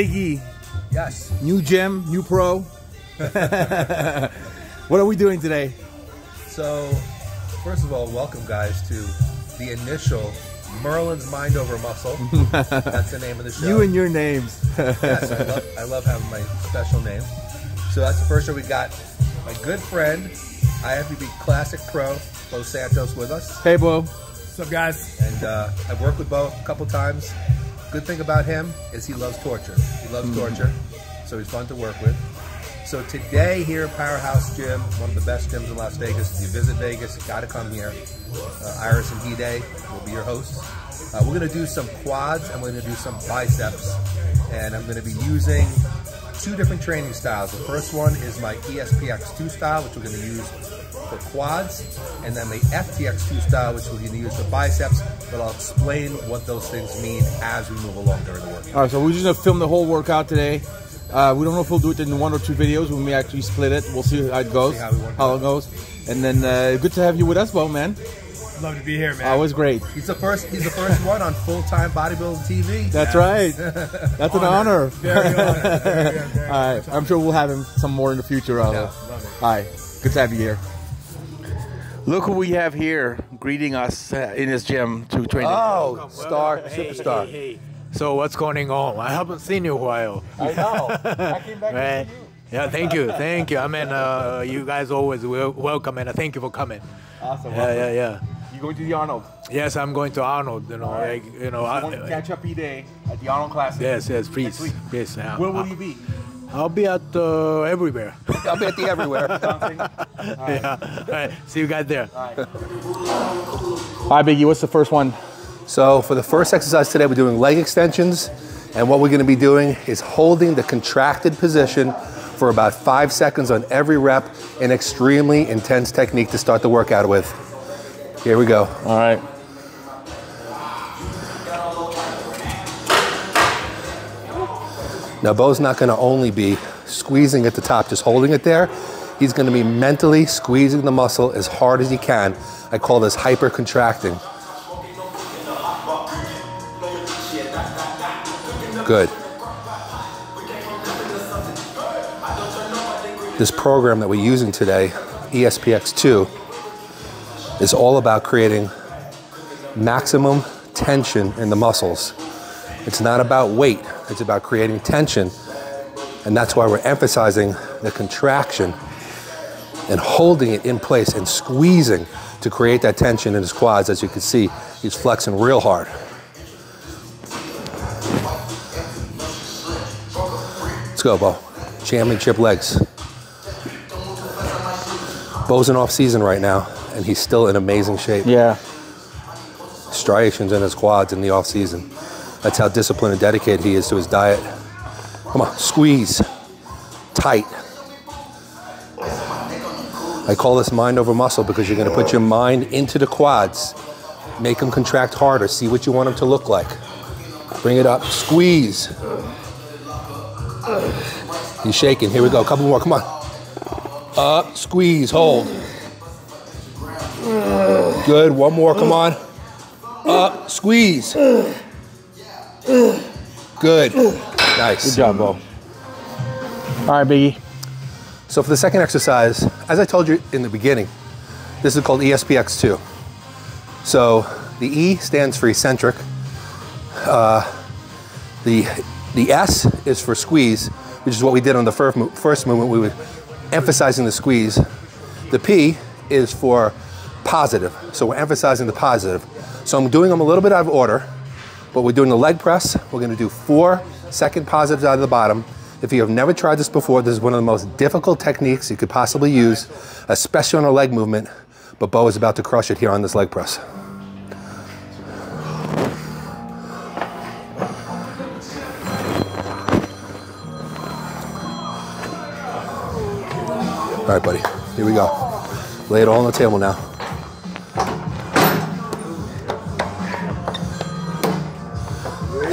Big E, Yes. new gym, new pro. what are we doing today? So, first of all, welcome guys to the initial Merlin's Mind Over Muscle. That's the name of the show. You and your names. yes, I love, I love having my special name. So that's the first show we got. My good friend, IFBB Classic Pro, Beau Santos, with us. hey, Beau. What's up, guys? And uh, I've worked with Beau a couple times. Good thing about him is he loves torture. He loves torture, so he's fun to work with. So today here at Powerhouse Gym, one of the best gyms in Las Vegas. If you visit Vegas, you got to come here. Uh, Iris and D-Day will be your hosts. Uh, we're going to do some quads and we're going to do some biceps. And I'm going to be using two different training styles. The first one is my E ESPX2 style, which we're going to use for quads, and then the FTX2 style, which we're going to use for biceps. But I'll explain what those things mean as we move along during the workout. All right, so we're just gonna film the whole workout today. Uh, we don't know if we'll do it in one or two videos. When we may actually split it. We'll see how it goes. See how how it it goes. And then uh, good to have you with us, Beau, man. Love to be here, man. Always great. He's the first. He's the first one on full-time bodybuilding TV. That's right. That's an honor. Very honored. Very, very, very All right, I'm sure we'll have him some more in the future. Yeah, love it. Hi, good to have you here. Look who we have here greeting us uh, in his gym to train. Oh, star, Hey, superstar. hey, hey. So what's going on? I haven't seen you in a while. I know. I came back Man. Yeah, thank you, thank you. I mean, uh, you guys always wel- welcome and thank you for coming. Awesome. Yeah, yeah, yeah. You going to the Arnold? Yes, I'm going to Arnold. You know, like, you know. I want to catch up E-Day at the Arnold Classic. yes, yes, please, Next week. yes. yeah. Where will you be? I'll be at uh, everywhere. I'll be at the everywhere. yeah. All right. See you guys there. All right, Biggie. What's the first one? So for the first exercise today, we're doing leg extensions. And what we're gonna be doing is holding the contracted position for about five seconds on every rep, an extremely intense technique to start the workout with. Here we go. All right. Now Beau's not gonna only be squeezing at the top, just holding it there. He's gonna be mentally squeezing the muscle as hard as he can. I call this hyper contracting. Good. This program that we're using today, E ESPX2, is all about creating maximum tension in the muscles. It's not about weight, it's about creating tension. And that's why we're emphasizing the contraction and holding it in place and squeezing to create that tension in his quads. As you can see, he's flexing real hard. Let's go, Beau. Championship legs. Beau's in off season right now, and he's still in amazing shape Yeah. striations in his quads in the off season. That's how disciplined and dedicated he is to his diet. Come on, squeeze, tight. I call this mind over muscle because you're going to put your mind into the quads, make them contract harder, see what you want them to look like. Bring it up, squeeze. He's shaking. Here we go. A couple more. Come on. Up, squeeze, hold. Good. One more. Come on. Up, squeeze. Good. Nice. Good job, Beau. All right, Biggie. So for the second exercise, as I told you in the beginning, this is called E ESPX2. So the E stands for eccentric. Uh, the, the S is for squeeze, which is what we did on the first, mo- first movement. We were emphasizing the squeeze. The P is for positive. So we're emphasizing the positive. So I'm doing them a little bit out of order, but we're doing the leg press. We're gonna do four second positives out of the bottom. If you have never tried this before, this is one of the most difficult techniques you could possibly use, especially on a leg movement. But Beau is about to crush it here on this leg press. All right, buddy, here we go. Lay it all on the table now.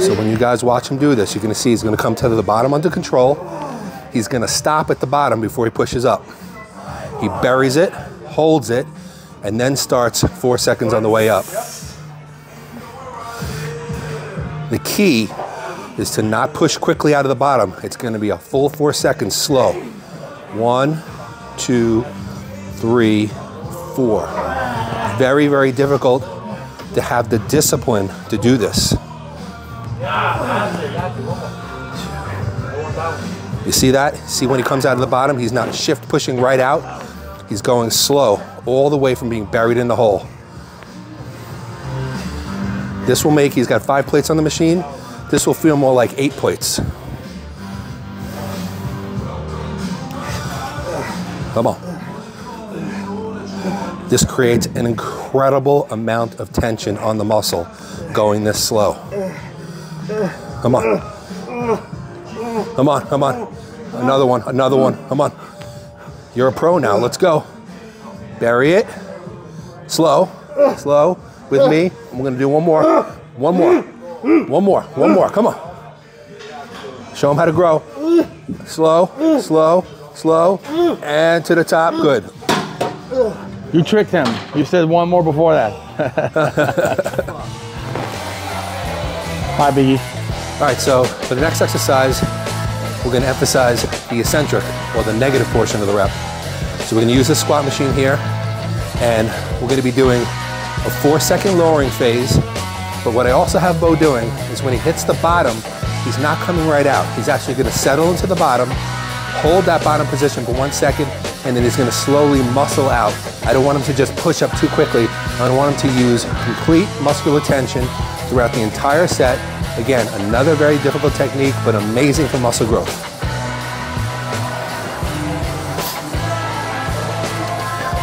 So when you guys watch him do this, you're gonna see he's gonna come to the bottom under control. He's gonna stop at the bottom before he pushes up. He buries it, holds it, and then starts four seconds on the way up. The key is to not push quickly out of the bottom. It's gonna be a full four seconds slow. One, two, three, four. Very, very difficult to have the discipline to do this. You see that? See when he comes out of the bottom, he's not shift pushing right out. He's going slow all the way from being buried in the hole. This will make, he's got five plates on the machine. This will feel more like eight plates. Come on. This creates an incredible amount of tension on the muscle going this slow. Come on. Come on, come on. Another one, another one. Come on. You're a pro now. Let's go. Bury it. Slow, slow. With me. I'm gonna do one more. One more. One more. One more. Come on. Show them how to grow. Slow, slow, slow. And to the top. Good. You tricked him. You said one more before that. Hi, Biggie. All right, so for the next exercise, we're gonna emphasize the eccentric or the negative portion of the rep. So we're gonna use this squat machine here, and we're gonna be doing a four second lowering phase. But what I also have Beau doing is when he hits the bottom, he's not coming right out. He's actually gonna settle into the bottom, hold that bottom position for one second, and then he's gonna slowly muscle out. I don't want him to just push up too quickly. I want him to use complete muscular tension throughout the entire set. Again, another very difficult technique, but amazing for muscle growth.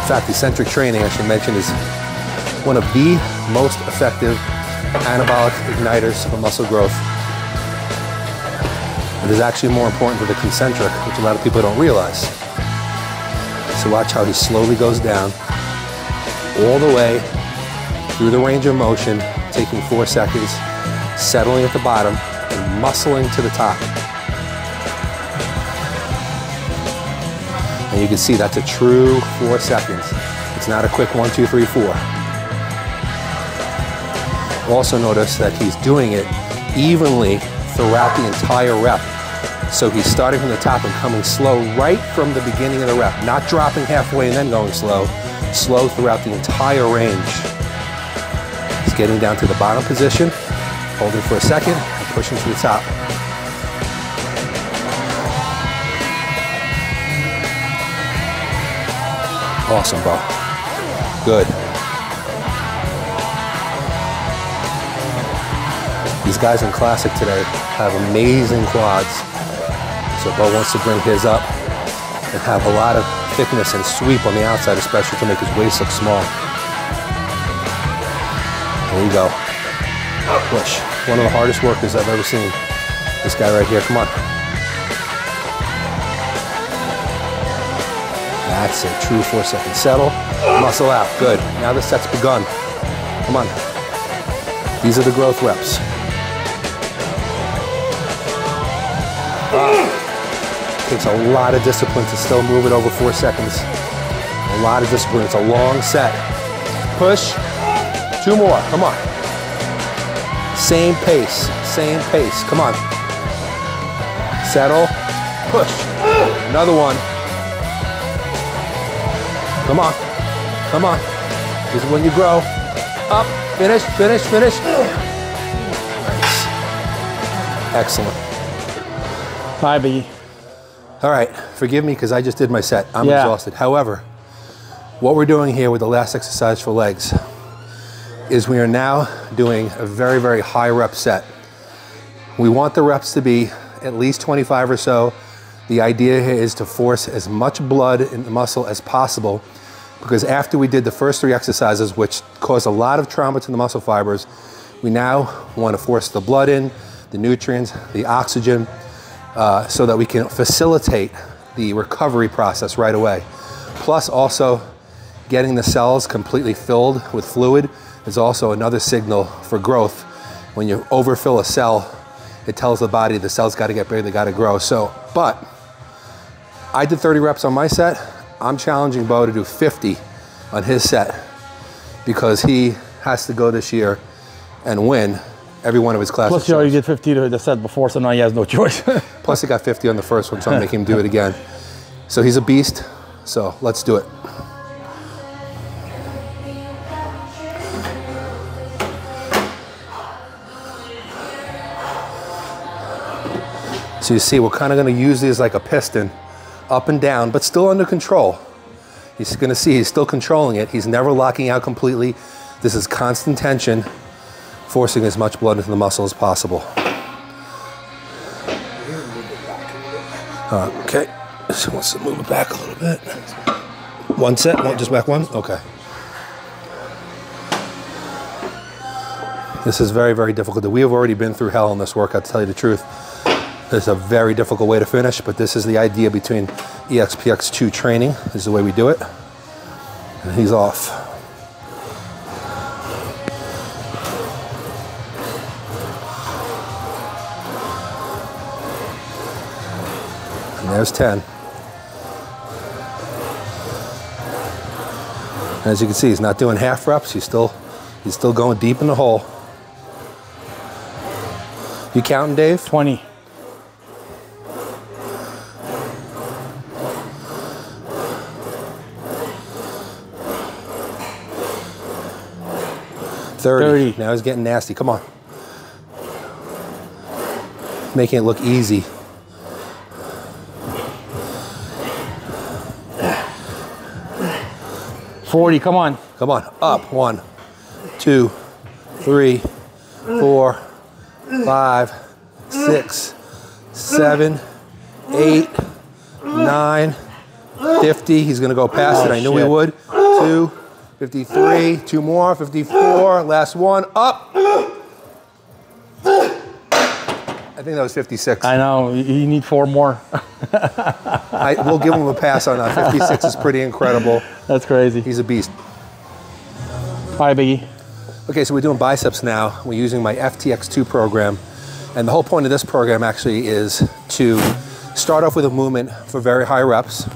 In fact, eccentric training, I should mention, is one of the most effective anabolic igniters for muscle growth. It is actually more important for the concentric, which a lot of people don't realize. So watch how he slowly goes down all the way through the range of motion, taking four seconds, settling at the bottom, and muscling to the top. And you can see that's a true four seconds. It's not a quick one, two, three, four. Also notice that he's doing it evenly throughout the entire rep. So he's starting from the top and coming slow right from the beginning of the rep, not dropping halfway and then going slow, slow throughout the entire range. Getting down to the bottom position, holding for a second, and pushing to the top. Awesome, Beau. Good. These guys in Classic today have amazing quads. So Beau wants to bring his up and have a lot of thickness and sweep on the outside, especially to make his waist look small. There you go. Push. One of the hardest workers I've ever seen. This guy right here, come on. That's it, true four second settle. Muscle out, good. Now the set's begun. Come on. These are the growth reps. Ah. Takes a lot of discipline to still move it over four seconds. A lot of discipline, it's a long set. Push, two more, come on. Same pace, same pace, come on. Settle, push. Another one. Come on. Come on. This is when you grow. Up. Finish, finish, finish. Nice. Excellent. Hi, Biggie. All right. Forgive me because I just did my set. I'm Yeah. exhausted. However, what we're doing here with the last exercise for legs is we are now doing a very, very high rep set. We want the reps to be at least 25 or so. The idea here is to force as much blood in the muscle as possible because after we did the first three exercises, which caused a lot of trauma to the muscle fibers, we now want to force the blood in, the nutrients, the oxygen, uh, so that we can facilitate the recovery process right away. Plus, also getting the cells completely filled with fluid is also another signal for growth. When you overfill a cell, it tells the body the cell's got to get bigger, they got to grow. So, but I did 30 reps on my set. I'm challenging Beau to do 50 on his set because he has to go this year and win every one of his classes. Plus, you already did 50 to the set before, so now he has no choice. Plus, he got 50 on the first one, so I'm making him do it again. So he's a beast. So let's do it. So you see, we're kind of going to use these like a piston, up and down, but still under control. He's going to see he's still controlling it. He's never locking out completely. This is constant tension, forcing as much blood into the muscle as possible. Okay, so wants to move it back a little bit. One set, one, just back one? Okay. This is very, very difficult. We have already been through hell in this workout, to tell you the truth. It's a very difficult way to finish, but this is the idea between E EXPX2 training. This is the way we do it. And he's off. And there's 10. And as you can see, he's not doing half reps. He's still, he's still going deep in the hole. You counting, Dave? 20. Thirty. 30. Now he's getting nasty. Come on. Making it look easy. Forty. Come on. Come on. Up. One, two, three, four, five, six, seven, eight, nine, 50. He's going to go past it. I knew he would. Two, 53, two more, 54. Last one. Up. I think that was 56. I know. You need four more. I, we'll give him a pass on that. 56 is pretty incredible. That's crazy. He's a beast. All right, Biggie. Okay, so we're doing biceps now. We're using my FTX2 program. And the whole point of this program actually is to start off with a movement for very high reps,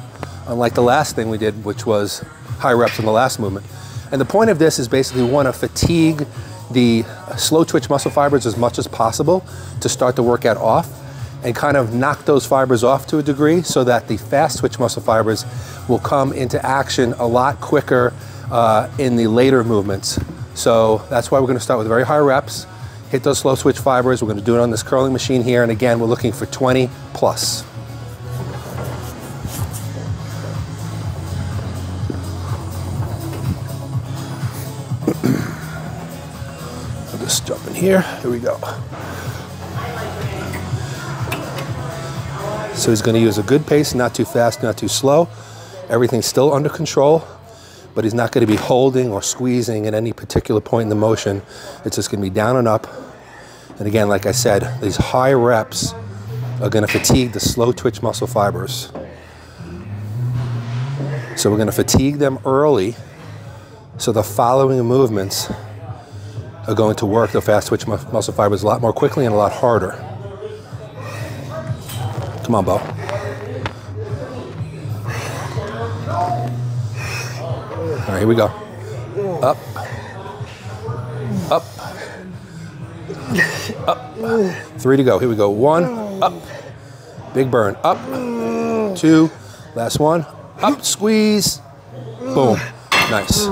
unlike the last thing we did, which was high reps in the last movement. And the point of this is basically we want to fatigue the slow twitch muscle fibers as much as possible to start the workout off and kind of knock those fibers off to a degree so that the fast twitch muscle fibers will come into action a lot quicker uh, in the later movements. So that's why we're going to start with very high reps, hit those slow twitch fibers. We're going to do it on this curling machine here. And again, we're looking for 20 plus. Here. Here we go. So he's going to use a good pace, not too fast, not too slow. Everything's still under control, but he's not going to be holding or squeezing at any particular point in the motion. It's just going to be down and up. And again, like I said, these high reps are going to fatigue the slow twitch muscle fibers. So we're going to fatigue them early so the following movements are going to work the fast twitch mu- muscle fibers a lot more quickly and a lot harder. Come on, Beau. All right, here we go. Up. Up. Up. Three to go. Here we go. One. Up. Big burn. Up. Two. Last one. Up. Squeeze. Boom. Nice.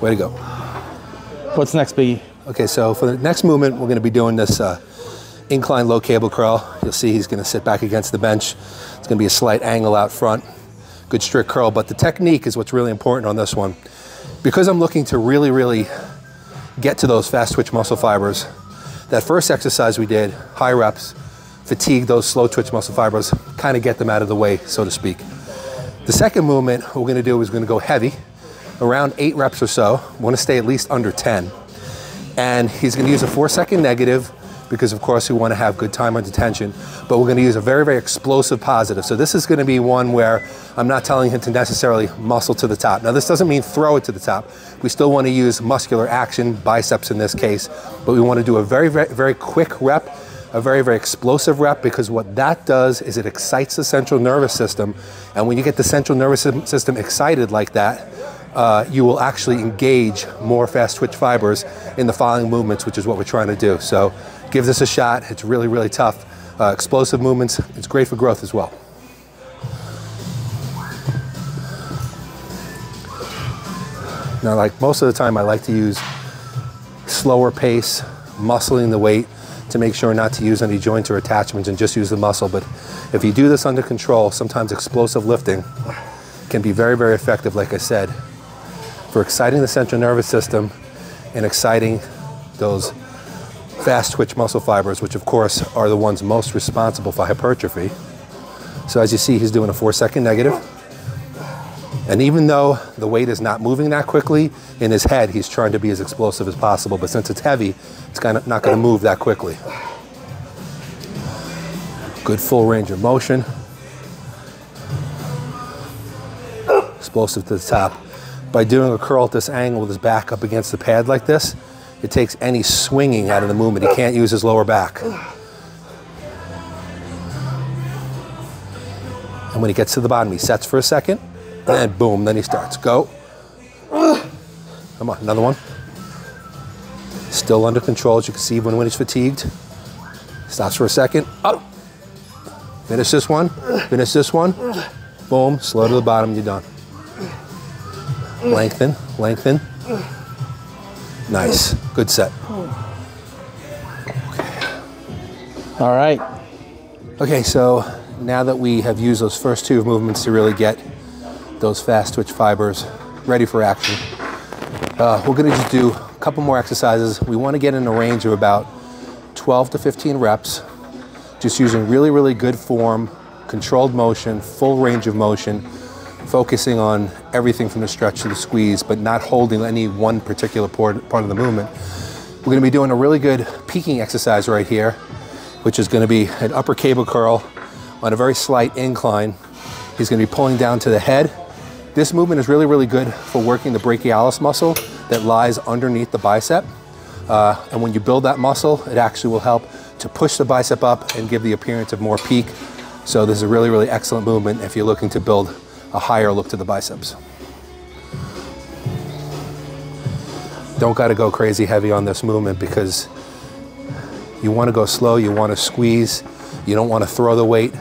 Way to go. What's next, Biggie? Okay, so for the next movement, we're going to be doing this uh, incline low cable curl. You'll see he's going to sit back against the bench. It's going to be a slight angle out front. Good strict curl, but the technique is what's really important on this one. Because I'm looking to really, really get to those fast twitch muscle fibers, that first exercise we did, high reps, fatigue those slow twitch muscle fibers, kind of get them out of the way, so to speak. The second movement we're going to do is going to go heavy, around eight reps or so. Want to stay at least under 10 and he's going to use a four second negative because of course we want to have good time under tension but we're going to use a very very explosive positive. So this is going to be one where i'm not telling him to necessarily muscle to the top. Now this doesn't mean throw it to the top. We still want to use muscular action biceps in this case but we want to do a very very very quick rep a very very explosive rep because what that does is it excites the central nervous system. And when you get the central nervous system excited like that uh, you will actually engage more fast twitch fibers in the following movements, which is what we're trying to do. So give this a shot. It's really, really tough. Uh, explosive movements. It's great for growth as well. Now, like most of the time, I like to use slower pace, muscling the weight to make sure not to use any joints or attachments and just use the muscle. But if you do this under control, sometimes explosive lifting can be very, very effective, like I said, for exciting the central nervous system and exciting those fast twitch muscle fibers, which of course are the ones most responsible for hypertrophy. So as you see, he's doing a four second negative. And even though the weight is not moving that quickly, in his head, he's trying to be as explosive as possible. But since it's heavy, it's kind of not going to move that quickly. Good full range of motion. Explosive to the top. By doing a curl at this angle with his back up against the pad like this, it takes any swinging out of the movement. He can't use his lower back. And when he gets to the bottom, he sets for a second, and boom, then he starts. Go. Come on, another one. Still under control, as you can see when, when he's fatigued. Stops for a second. Up. Finish this one. Finish this one. Boom. Slow to the bottom. You're done. Lengthen. Lengthen. Nice. Good set. All right. Okay, so now that we have used those first two movements to really get those fast twitch fibers ready for action, uh, we're gonna just do a couple more exercises. We wanna get in a range of about 12 to 15 reps, just using really, really good form, controlled motion, full range of motion, focusing on everything from the stretch to the squeeze, but not holding any one particular part, of the movement. We're gonna be doing a really good peaking exercise right here, which is gonna be an upper cable curl on a very slight incline. He's gonna be pulling down to the head. This movement is really, really good for working the brachialis muscle that lies underneath the bicep. Uh, and when you build that muscle, it actually will help to push the bicep up and give the appearance of more peak. So this is a really, really excellent movement if you're looking to build a higher look to the biceps. Don't got to go crazy heavy on this movement because you want to go slow, you want to squeeze, you don't want to throw the weight.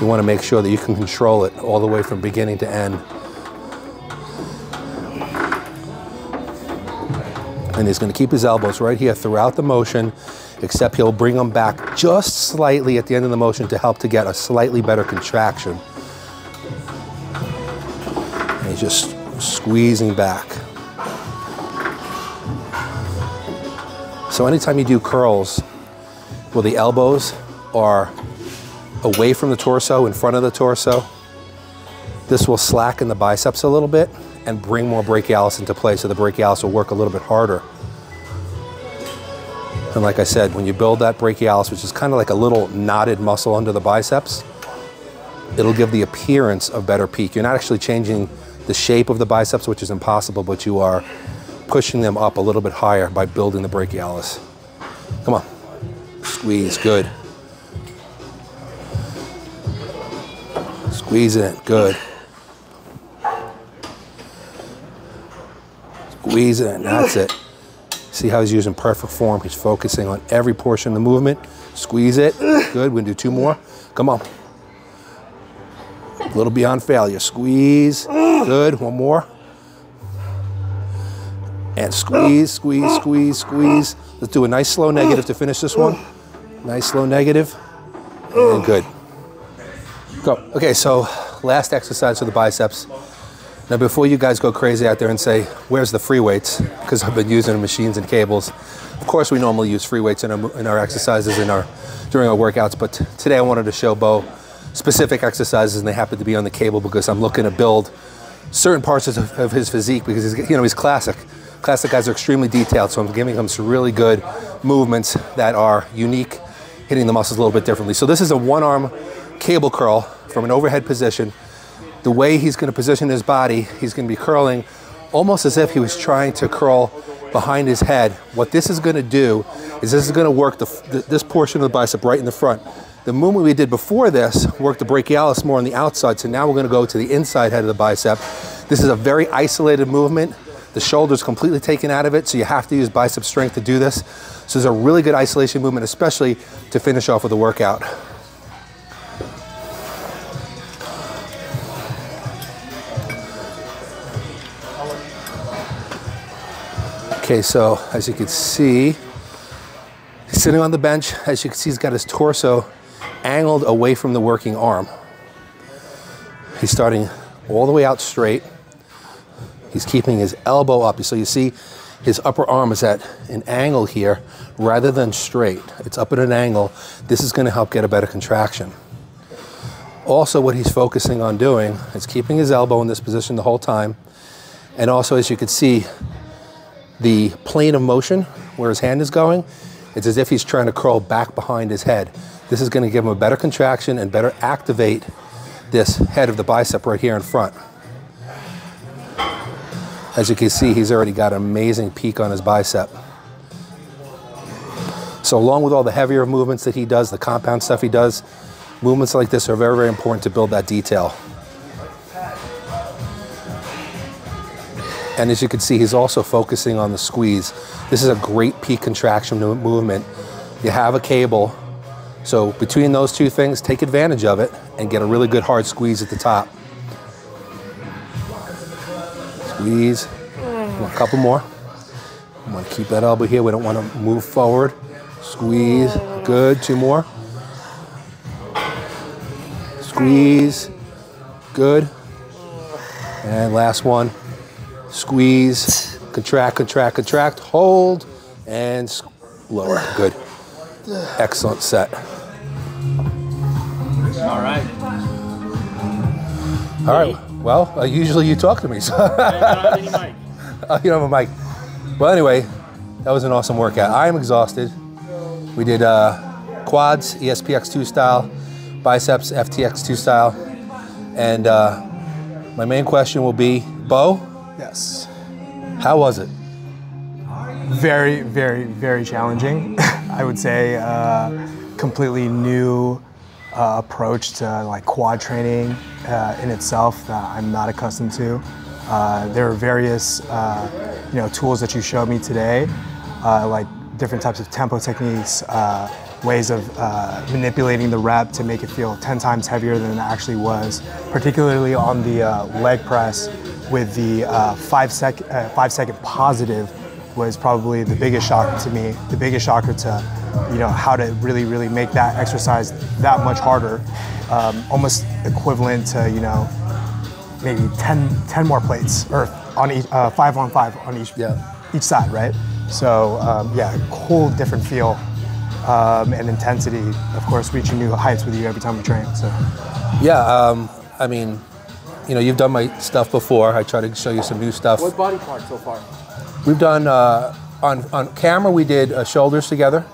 You want to make sure that you can control it all the way from beginning to end. And he's going to keep his elbows right here throughout the motion, except he'll bring them back just slightly at the end of the motion to help to get a slightly better contraction. And he's just squeezing back. So anytime you do curls where the elbows are away from the torso, in front of the torso, this will slacken the biceps a little bit and bring more brachialis into play so the brachialis will work a little bit harder. And like I said, when you build that brachialis, which is kind of like a little knotted muscle under the biceps, it'll give the appearance of better peak. You're not actually changing the shape of the biceps, which is impossible, but you are pushing them up a little bit higher by building the brachialis. Come on. Squeeze, good. Squeeze it good. Squeeze it in, that's it. See how he's using perfect form. He's focusing on every portion of the movement. Squeeze it, good. We're gonna do two more. Come on. A little beyond failure. Squeeze, good. One more. And squeeze, squeeze, squeeze, squeeze. Let's do a nice slow negative to finish this one. Nice slow negative. And good. Go. Okay, so last exercise for the biceps. Now, before you guys go crazy out there and say, where's the free weights? Because I've been using machines and cables. Of course, we normally use free weights in our, in our exercises in our, during our workouts, but today I wanted to show Beau specific exercises and they happen to be on the cable because I'm looking to build certain parts of, of his physique because he's, you know, he's classic. Classic guys are extremely detailed, so I'm giving him some really good movements that are unique, hitting the muscles a little bit differently. So this is a one arm cable curl from an overhead position the way he's going to position his body, he's going to be curling almost as if he was trying to curl behind his head. What this is going to do is this is going to work the, this portion of the bicep right in the front. The movement we did before this worked the brachialis more on the outside, so now we're gonna go to the inside head of the bicep. This is a very isolated movement. The shoulder's completely taken out of it, so you have to use bicep strength to do this. So it's a really good isolation movement, especially to finish off with a workout. Okay, so as you can see, he's sitting on the bench. As you can see, he's got his torso angled away from the working arm. He's starting all the way out straight. He's keeping his elbow up. So you see his upper arm is at an angle here rather than straight. It's up at an angle. This is going to help get a better contraction. Also, what he's focusing on doing is keeping his elbow in this position the whole time. And also, as you can see, the plane of motion where his hand is going, it's as if he's trying to curl back behind his head. This is going to give him a better contraction and better activate this head of the bicep right here in front. As you can see, he's already got an amazing peak on his bicep. So along with all the heavier movements that he does, the compound stuff he does, movements like this are very, very important to build that detail. And as you can see, he's also focusing on the squeeze. This is a great peak contraction movement. You have a cable, so between those two things, take advantage of it and get a really good hard squeeze at the top. Squeeze. Mm. A couple more. I want to keep that elbow here. We don't want to move forward. Squeeze. Mm. Good. Two more. Squeeze. Good. Mm. And last one. Squeeze. Contract, contract, contract. Hold. And lower. Good. Excellent set. All right. All right. Well, uh, usually you talk to me, so Oh, you don't have a mic. Well, anyway, that was an awesome workout. I am exhausted. We did uh, quads, ESPX2 style, biceps, FTX2 style, and uh, my main question will be, Beau, Yes. how was it? Very, very, very challenging. I would say uh, completely new uh, approach to like quad training uh, in itself that I'm not accustomed to. Uh, there are various, uh, you know, tools that you showed me today, uh, like different types of tempo techniques, uh, ways of uh, manipulating the rep to make it feel 10 times heavier than it actually was, particularly on the uh, leg press with the uh, five, sec- uh, five second positive was probably the biggest shock to me, the biggest shocker to, you know, how to really, really make that exercise that much harder, um, almost equivalent to, you know, maybe 10, 10 more plates or on each, uh, five on five on each, Yeah. each side, right? So um, yeah, whole different feel um, and intensity. Of course, reaching new heights with you every time we train. So Yeah, um, I mean, you know, you've done my stuff before. I try to show you some new stuff. What body part so far? We've done uh, on on camera. We did uh, shoulders together.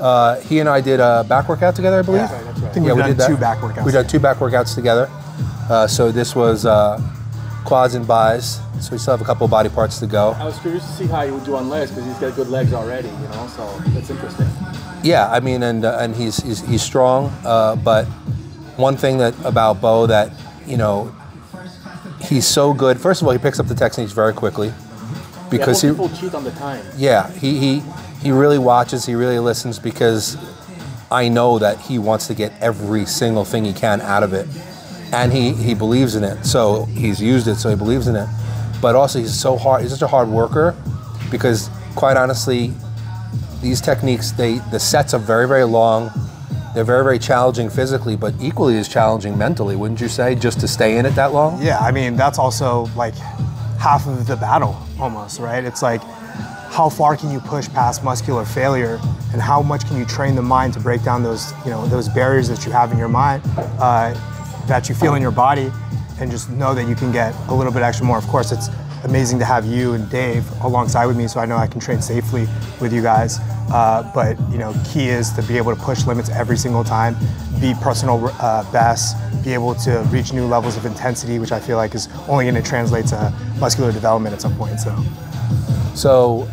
Uh, he and I did a back workout together, I believe. Yeah, that's right. I think we've done two back workouts We've done two back workouts together. Uh, so this was uh, quads and bis. So we still have a couple of body parts to go. I was curious to see how he would do on legs because he's got good legs already, you know. So that's interesting. Yeah, I mean, and uh, and he's he's, he's strong. Uh, but one thing that about Beau that you know, he's so good. First of all, he picks up the techniques very quickly because yeah, he people cheat on the time. Yeah, he, he he really watches, he really listens because I know that he wants to get every single thing he can out of it. And he, he believes in it. So he's used it, so he believes in it. But also he's so hard he's such a hard worker because quite honestly, these techniques they the sets are very, very long. They're very, very challenging physically, but equally as challenging mentally, wouldn't you say, just to stay in it that long? yeah, I mean that's also like half of the battle almost, right? It's like how far can you push past muscular failure, and how much can you train the mind to break down those you know those barriers that you have in your mind, uh, that you feel in your body, and just know that you can get a little bit extra more. Of course, it's amazing to have you and Dave alongside with me, so I know I can train safely with you guys. Uh, but you know, key is to be able to push limits every single time, be personal uh, best, be able to reach new levels of intensity, which I feel like is only going to translate to muscular development at some point. So. So,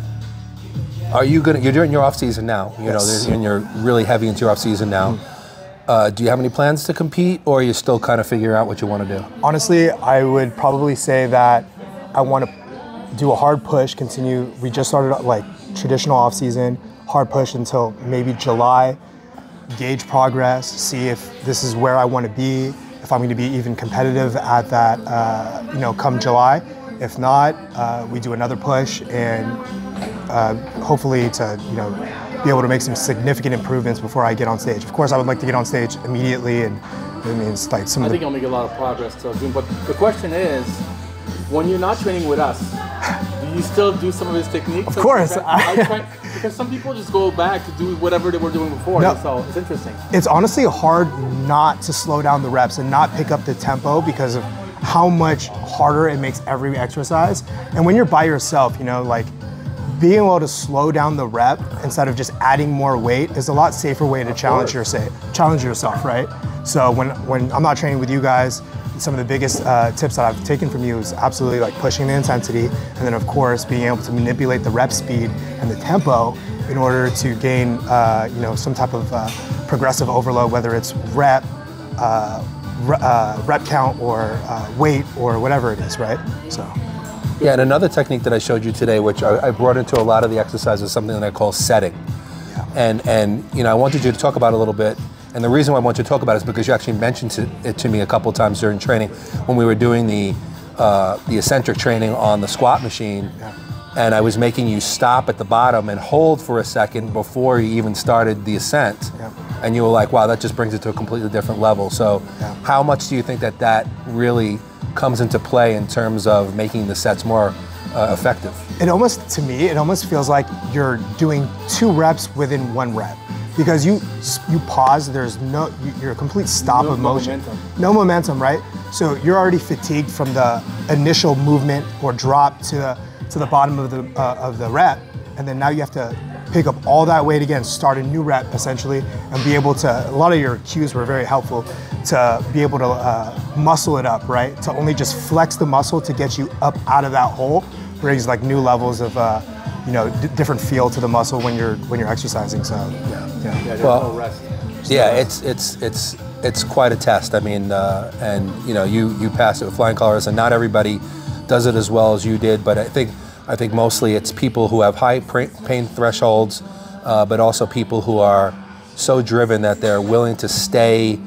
are you gonna? You're doing your off season now. You know, Yes. there's- and you're really heavy into your off season now. Uh, do you have any plans to compete, or are you still kind of figuring out what you want to do? Honestly, I would probably say that I want to do a hard push, continue. We just started like traditional off season, hard push until maybe July, gauge progress, see if this is where I want to be, if I'm going to be even competitive at that, uh, you know, come July. If not, uh, we do another push and uh, hopefully to, you know, be able to make some significant improvements before I get on stage. Of course, I would like to get on stage immediately, and I mean, like some I think you'll make a lot of progress till June. But the question is, when you're not training with us, do you still do some of his techniques? Of course. I, I try, because some people just go back to do whatever they were doing before. No. So it's interesting. It's honestly hard not to slow down the reps and not pick up the tempo because of how much harder it makes every exercise. And when you're by yourself, you know, like being able to slow down the rep instead of just adding more weight is a lot safer way to challenge yourself. Challenge yourself, right? So when when I'm not training with you guys, some of the biggest uh, tips that I've taken from you is absolutely like pushing the intensity, and then of course being able to manipulate the rep speed and the tempo in order to gain, uh, you know, some type of uh, progressive overload, whether it's rep, uh, uh, rep count, or uh, weight, or whatever it is, right? So. Yeah, and another technique that I showed you today, which I, I brought into a lot of the exercises, is something that I call setting. And and you know, I wanted you to talk about a little bit. And the reason why I want you to talk about it is because you actually mentioned it, it to me a couple times during training when we were doing the uh, the eccentric training on the squat machine. And I was making you stop at the bottom and hold for a second before you even started the ascent. Yeah. And you were like, "Wow, that just brings it to a completely different level." So, Yeah. how much do you think that that really comes into play in terms of making the sets more uh, effective? it almost to me it almost feels like you're doing two reps within one rep because you you pause there's no you- you're a complete stop No of motion. momentum. no momentum right? So you're already fatigued from the initial movement or drop to the to the bottom of the uh, of the rep. And then now you have to pick up all that weight again start a new rep essentially and be able to a lot of your cues were very helpful to be able to uh, muscle it up right? To only just flex the muscle to get you up out of that hole brings like new levels of uh, you know d- different feel to the muscle when you're when you're exercising. So yeah, Yeah, there's Well- rest. Yeah, it's it's it's it's quite a test. I mean, uh, and you know, you you passed it with flying colors, and not everybody does it as well as you did. But I think I think mostly it's people who have high pain thresholds, uh, but also people who are so driven that they're willing to stay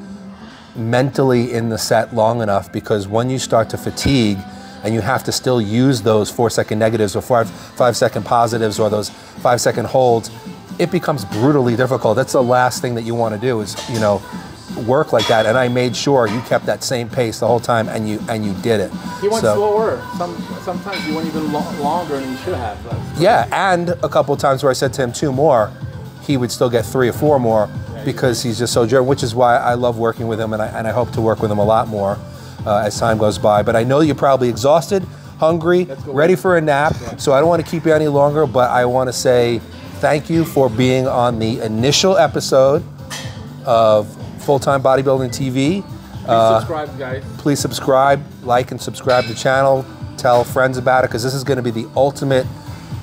mentally in the set long enough because when you start to fatigue and you have to still use those four second negatives or five, five second positives or those five second holds, it becomes brutally difficult. That's the last thing that you want to do is, you know, work like that. And I made sure you kept that same pace the whole time and you and you did it. He went So- slower. Some sometimes you went even lo- longer than you should have. Yeah, and a couple of times where I said to him two more, he would still get three or four more because he's just so driven, which is why I love working with him and I, and I hope to work with him a lot more uh, as time goes by. But I know you're probably exhausted, hungry, ready for a nap, so I don't want to keep you any longer, but I want to say thank you for being on the initial episode of Full Time Bodybuilding TV. Please subscribe, guys. Please subscribe, like, and subscribe to the channel. Tell friends about it because this is going to be the ultimate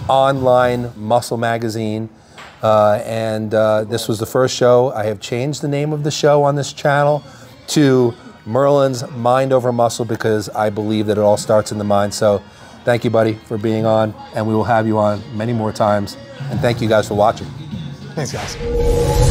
online muscle magazine. Uh, and uh, this was the first show. I have changed the name of the show on this channel to Merlin's Mind Over Muscle because I believe that it all starts in the mind. So thank you, buddy, for being on. And we will have you on many more times. And thank you guys for watching. thanks guys.